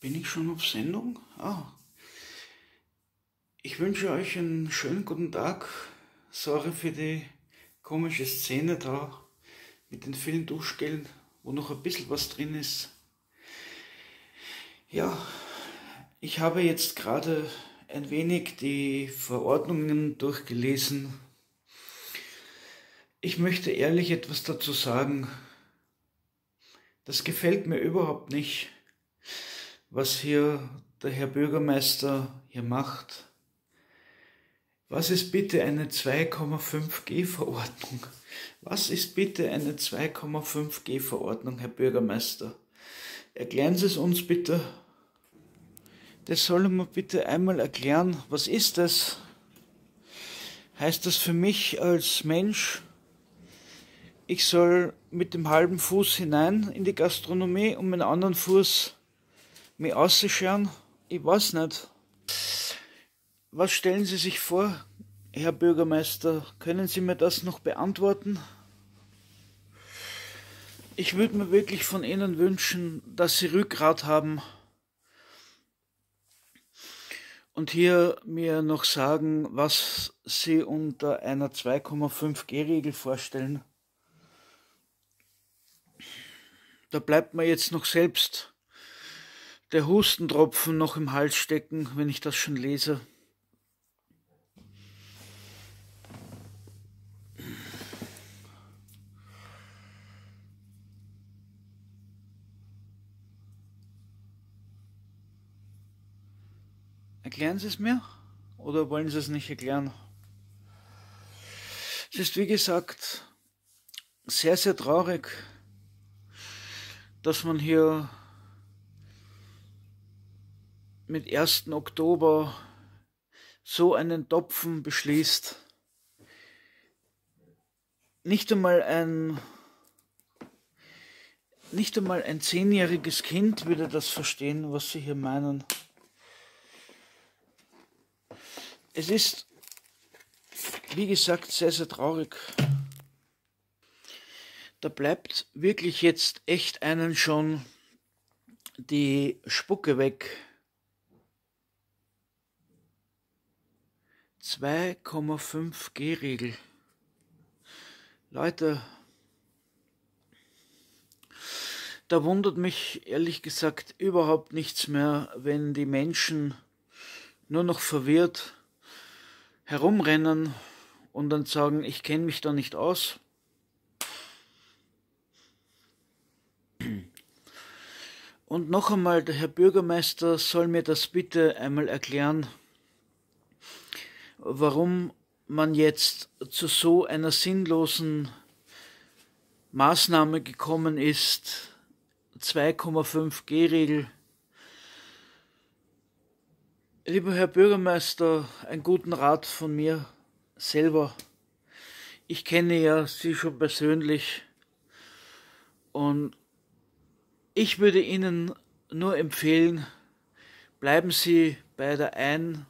Bin ich schon auf Sendung? Ah. Ich wünsche euch einen schönen guten Tag. Sorry für die komische Szene da mit den vielen Duschgelen, wo noch ein bisschen was drin ist. Ja, ich habe jetzt gerade ein wenig die Verordnungen durchgelesen. Ich möchte ehrlich etwas dazu sagen. Das gefällt mir überhaupt nicht was hier der Herr Bürgermeister hier macht. Was ist bitte eine 2,5G Verordnung? Was ist bitte eine 2,5G Verordnung, Herr Bürgermeister? Erklären Sie es uns bitte. Das soll mir bitte einmal erklären. Was ist das? Heißt das für mich als Mensch, ich soll mit dem halben Fuß hinein in die Gastronomie und mit dem anderen Fuß mich ausschauen? Ich weiß nicht. Was stellen Sie sich vor, Herr Bürgermeister? Können Sie mir das noch beantworten? Ich würde mir wirklich von Ihnen wünschen, dass Sie Rückgrat haben und hier mir noch sagen, was Sie unter einer 2,5G-Regel vorstellen. Da bleibt mir jetzt noch selbst der Hustentropfen noch im Hals stecken, wenn ich das schon lese. Erklären Sie es mir oder wollen Sie es nicht erklären? Es ist wie gesagt sehr, sehr traurig, dass man hier mit 1. Oktober so einen Topfen beschließt. Nicht einmal ein nicht einmal ein zehnjähriges Kind würde das verstehen, was Sie hier meinen. Es ist, wie gesagt, sehr, sehr traurig. Da bleibt wirklich jetzt echt einen schon die Spucke weg. 2,5 G-Regel. Leute, da wundert mich ehrlich gesagt überhaupt nichts mehr, wenn die Menschen nur noch verwirrt herumrennen und dann sagen, ich kenne mich da nicht aus. Und noch einmal, der Herr Bürgermeister soll mir das bitte einmal erklären warum man jetzt zu so einer sinnlosen Maßnahme gekommen ist, 2,5 G-Regel. Lieber Herr Bürgermeister, einen guten Rat von mir selber. Ich kenne ja Sie schon persönlich und ich würde Ihnen nur empfehlen, bleiben Sie bei der Ein-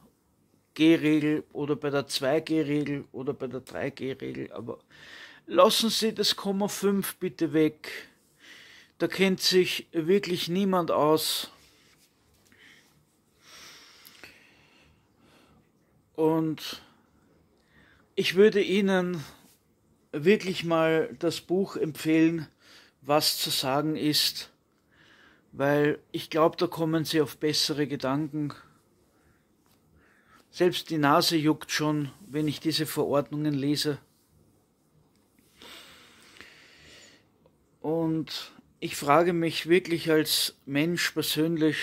G-Regel oder bei der 2G-Regel oder bei der 3G-Regel, aber lassen Sie das Komma 5 bitte weg. Da kennt sich wirklich niemand aus. Und ich würde Ihnen wirklich mal das Buch empfehlen, was zu sagen ist, weil ich glaube, da kommen Sie auf bessere Gedanken. Selbst die Nase juckt schon, wenn ich diese Verordnungen lese. Und ich frage mich wirklich als Mensch persönlich,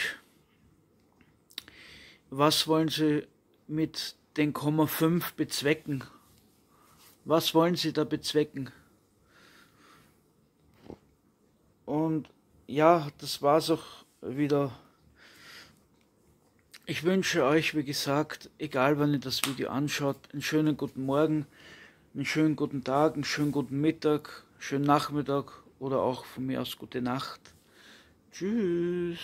was wollen Sie mit den Komma 5 bezwecken? Was wollen Sie da bezwecken? Und ja, das war's auch wieder ich wünsche euch, wie gesagt, egal wann ihr das Video anschaut, einen schönen guten Morgen, einen schönen guten Tag, einen schönen guten Mittag, schönen Nachmittag oder auch von mir aus gute Nacht. Tschüss.